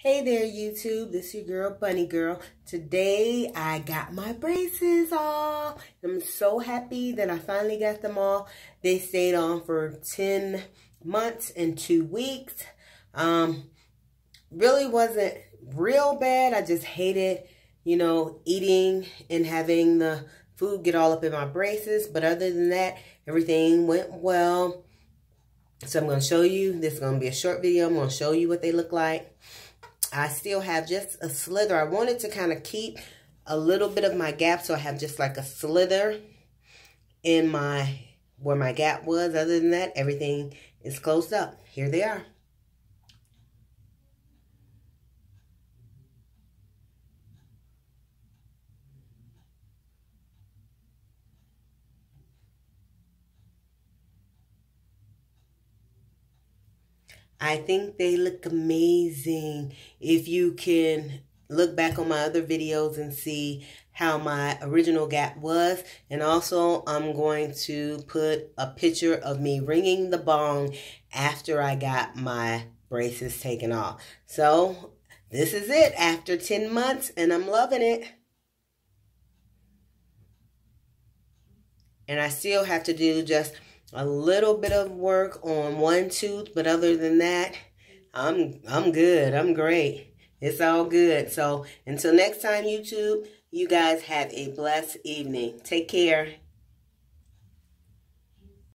Hey there, YouTube. This is your girl, Bunny Girl. Today, I got my braces off. I'm so happy that I finally got them all. They stayed on for 10 months and two weeks. Um, really wasn't real bad. I just hated, you know, eating and having the food get all up in my braces. But other than that, everything went well. So I'm going to show you. This is going to be a short video. I'm going to show you what they look like. I still have just a slither. I wanted to kind of keep a little bit of my gap, so I have just like a slither in my, where my gap was. Other than that, everything is closed up. Here they are. I think they look amazing. If you can look back on my other videos and see how my original gap was. And also, I'm going to put a picture of me ringing the bong after I got my braces taken off. So, this is it after 10 months, and I'm loving it. And I still have to do just a little bit of work on one tooth, but other than that, I'm I'm good. I'm great. It's all good. So until next time, YouTube, you guys have a blessed evening. Take care.